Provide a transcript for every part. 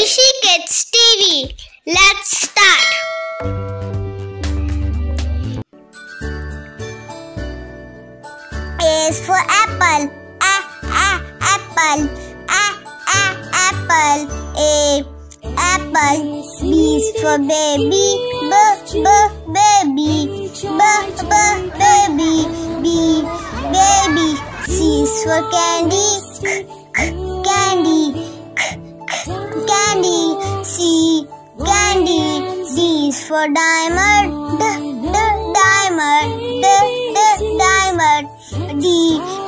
Ishi Kids TV. Let's start. A is for apple. A, a, apple. A, a, apple. A, apple. B is for baby. B, b, baby. B, b, baby. B, baby. C is for candy. For diamond. D, d, diamond. D, d, diamond. D,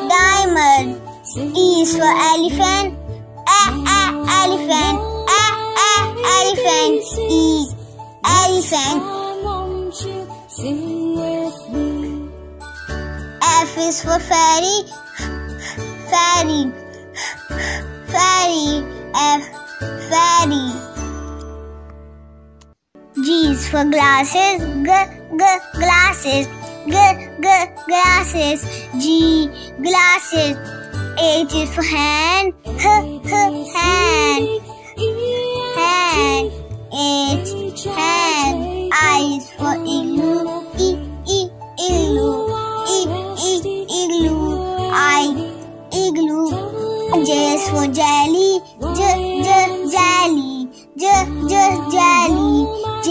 diamond. E is for elephant. A, a, elephant. A, a, elephant. E, elephant. F is for fairy. Fairy. Fairy. F, for glasses. G, g, glasses. G, g, glasses. G, glasses. H is for hand. H, h, hand. Hand. H, hand. I is for igloo. E, e, igloo. E, e, igloo. I, igloo. J is for jelly. J, j, jelly. J, j, jelly. J,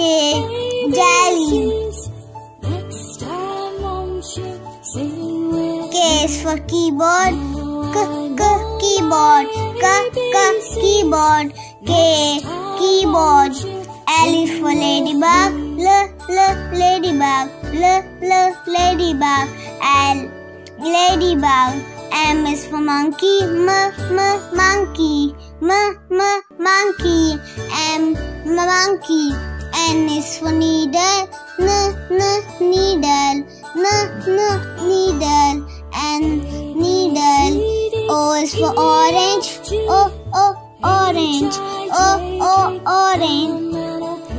jelly. K is for keyboard. K, k, keyboard. K, k, keyboard. K, keyboard. L is for ladybug. L, l, ladybug. L, l, ladybug. L, ladybug. M is for monkey. M, m, monkey. M, m, monkey. M, m, monkey. N is for needle. N, n, needle. N, n, needle. N, needle. O is for orange. O, o, orange. O, o, orange.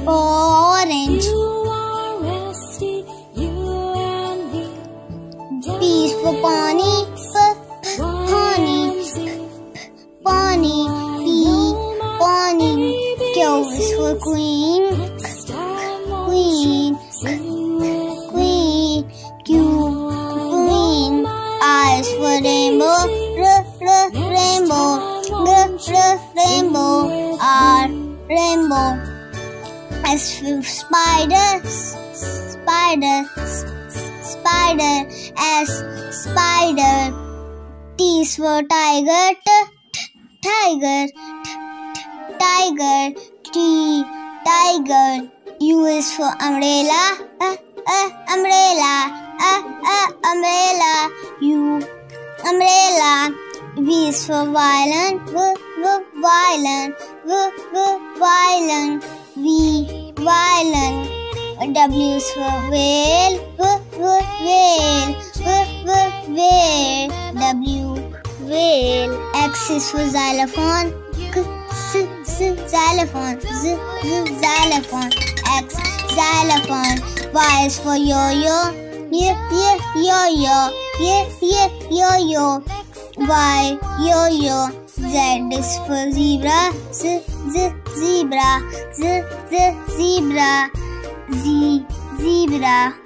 O, orange. Queen. Queen. Queen. Queen. Is for rainbow. Rainbow. Rainbow. R, rainbow. S for spider. S, spider. S, spider. T for tiger. Tiger. Tiger. T, tiger. U is for umbrella. Uh, uh, umbrella. Uh, uh, umbrella. U, umbrella. V is for violin. V, v, violin. V, v, violin. V, violin. W is for whale. V, v, whale. V, v, whale. W, whale. X is for xylophone. Xylophone. Z, z, xylophone. X, xylophone. Y is for yo-yo. Y, y, yo-yo. Y, y, yo-yo. Y, yo-yo. Z is for zebra. Z, z, zebra. Z, z, zebra. Z, zebra.